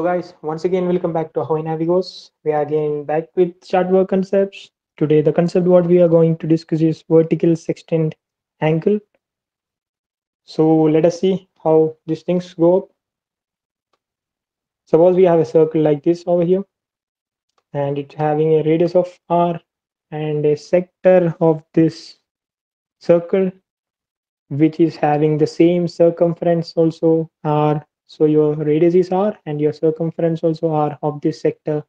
So guys, once again, welcome back to Ahoy Navigos. We are again back with chart work concepts. Today, the concept what we are going to discuss is vertical sextant angle. So let us see how these things go up. Suppose we have a circle like this over here, and it's having a radius of r and a sector of this circle which is having the same circumference also r so your radius is r and your circumference also r of this sector.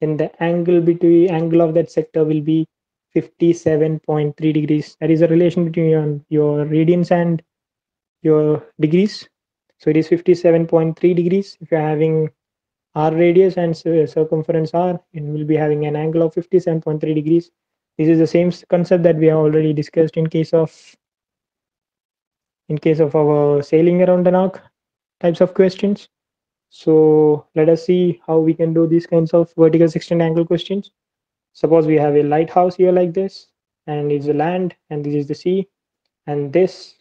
Then the angle between angle of that sector will be 57.3 degrees. That is a relation between your, your radians and your degrees. So it is 57.3 degrees. If you're having r radius and circumference r it will be having an angle of 57.3 degrees. This is the same concept that we have already discussed in case of in case of our sailing around an arc types of questions. So let us see how we can do these kinds of vertical sextant angle questions. Suppose we have a lighthouse here like this and it's the land and this is the sea. And this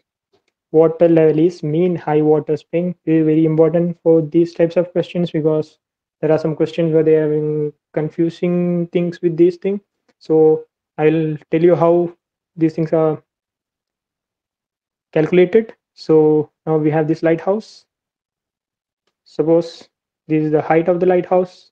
water level is mean high water spring. Is very important for these types of questions because there are some questions where they are having confusing things with these things so I'll tell you how these things are calculated. So now we have this lighthouse. Suppose this is the height of the lighthouse.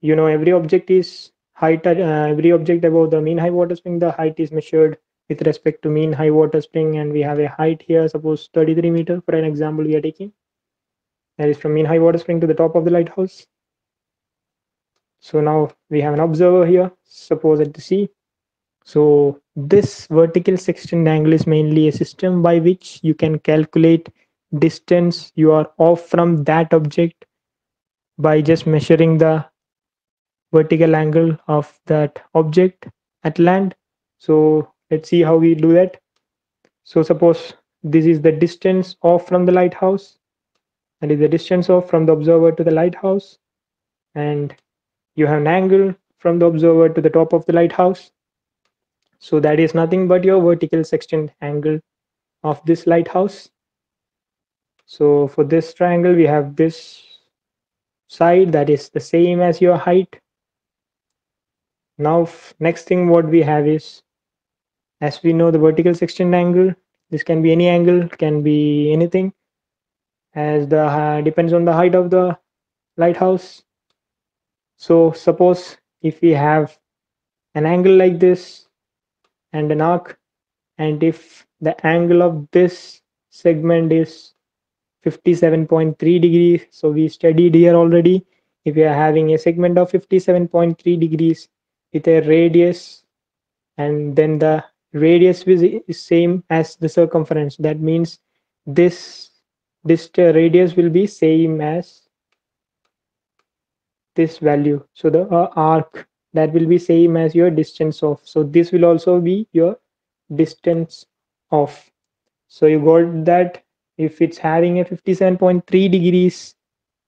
You know, every object is height, uh, every object above the mean high water spring, the height is measured with respect to mean high water spring. And we have a height here, suppose 33 meter for an example we are taking. That is from mean high water spring to the top of the lighthouse. So now we have an observer here, suppose at the sea so this vertical sextant angle is mainly a system by which you can calculate distance you are off from that object by just measuring the vertical angle of that object at land. So let's see how we do that. So suppose this is the distance off from the lighthouse. and is the distance off from the observer to the lighthouse. And you have an angle from the observer to the top of the lighthouse so that is nothing but your vertical sextant angle of this lighthouse. So for this triangle, we have this side that is the same as your height. Now, next thing what we have is, as we know the vertical sextant angle, this can be any angle, can be anything, as the uh, depends on the height of the lighthouse. So suppose if we have an angle like this and an arc and if the angle of this segment is 57.3 degrees so we studied here already. If we are having a segment of 57.3 degrees with a radius and then the radius is same as the circumference. That means this this radius will be same as this value. So the uh, arc that will be same as your distance of. So this will also be your distance of. So you got that if it's having a 57.3 degrees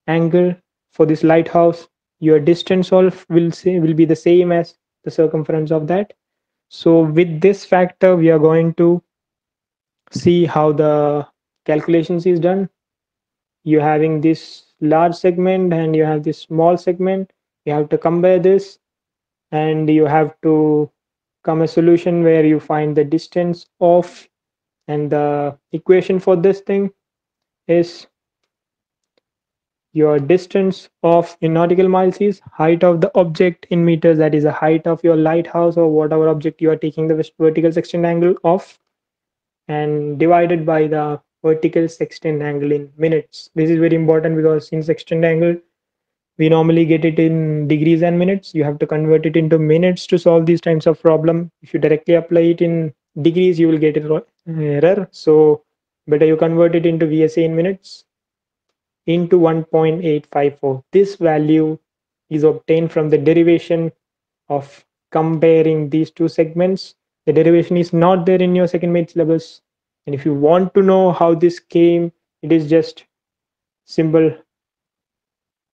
angle for this lighthouse your distance off will say will be the same as the circumference of that. So with this factor we are going to see how the calculations is done. You're having this large segment and you have this small segment you have to compare this and you have to come a solution where you find the distance of and the equation for this thing is your distance of in nautical miles is height of the object in meters that is the height of your lighthouse or whatever object you are taking the vertical sextant angle of and divided by the vertical sextant angle in minutes. This is very important because in sextant angle we normally get it in degrees and minutes. You have to convert it into minutes to solve these types of problem. If you directly apply it in degrees you will get it error. So better you convert it into vsa in minutes into 1.854 this value is obtained from the derivation of comparing these two segments. The derivation is not there in your second mate syllabus. And if you want to know how this came it is just simple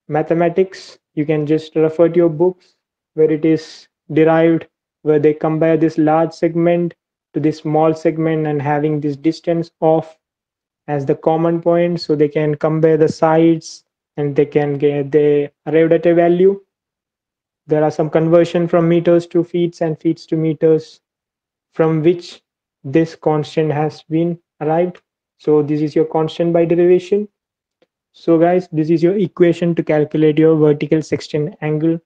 mathematics. You can just refer to your books where it is derived where they compare this large segment to this small segment and having this distance off as the common point so they can compare the sides and they can get they arrived at a value. There are some conversion from meters to feet and feet to meters from which this constant has been arrived. So this is your constant by derivation. So guys this is your equation to calculate your vertical sextant angle.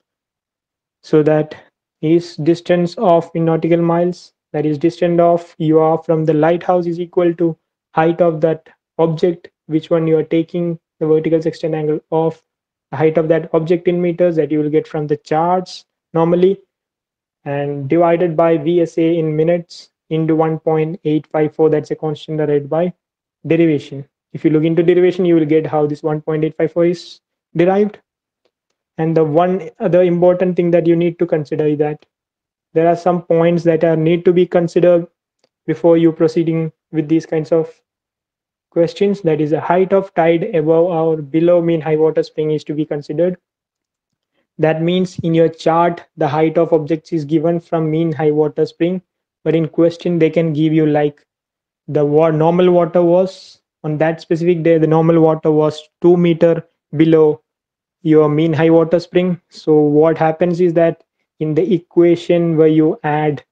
So that is distance of in nautical miles that is distance of you are from the lighthouse is equal to height of that object which one you are taking the vertical sextant angle of the height of that object in meters that you will get from the charts normally and divided by VSA in minutes into 1.854 that's a constant derived by derivation. If you look into derivation you will get how this 1.854 is derived. And the one other important thing that you need to consider is that there are some points that are need to be considered before you proceeding with these kinds of questions. That is the height of tide above or below mean high water spring is to be considered. That means in your chart the height of objects is given from mean high water spring but in question they can give you like the normal water was. On that specific day the normal water was 2 meter below your mean high water spring. So what happens is that in the equation where you add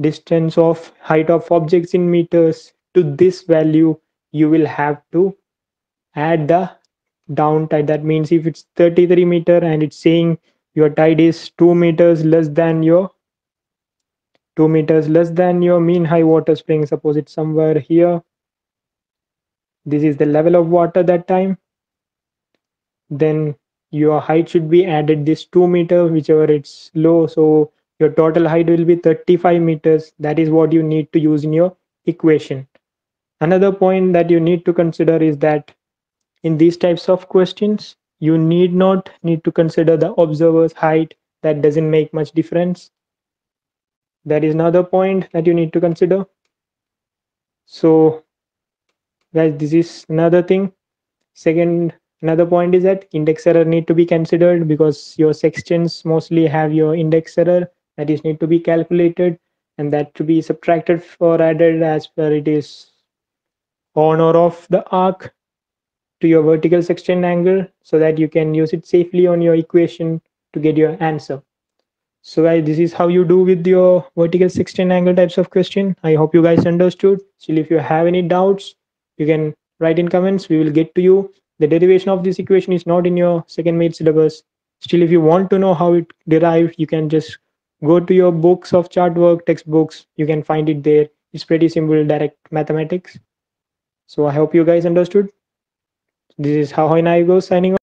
distance of height of objects in meters to this value you will have to add the down tide that means if it's 33 meter and it's saying your tide is 2 meters less than your 2 meters less than your mean high water spring suppose it's somewhere here. This is the level of water that time. Then your height should be added this 2 meter whichever it's low. So your total height will be 35 meters. That is what you need to use in your equation. Another point that you need to consider is that in these types of questions you need not need to consider the observer's height. That doesn't make much difference. That is another point that you need to consider. So guys this is another thing. Second another point is that index error need to be considered because your sextants mostly have your index error that is need to be calculated and that to be subtracted or added as per it is on or off the arc to your vertical sextant angle so that you can use it safely on your equation to get your answer. So guys this is how you do with your vertical sextant angle types of question. I hope you guys understood. Still if you have any doubts you can write in comments. We will get to you the derivation of this equation is not in your second mate syllabus. Still if you want to know how it derived you can just go to your books of chart work textbooks. You can find it there. It's pretty simple direct mathematics. So i hope you guys understood. This is how I go signing off